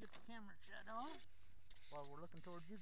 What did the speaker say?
get the camera shut off while we're looking towards you guys.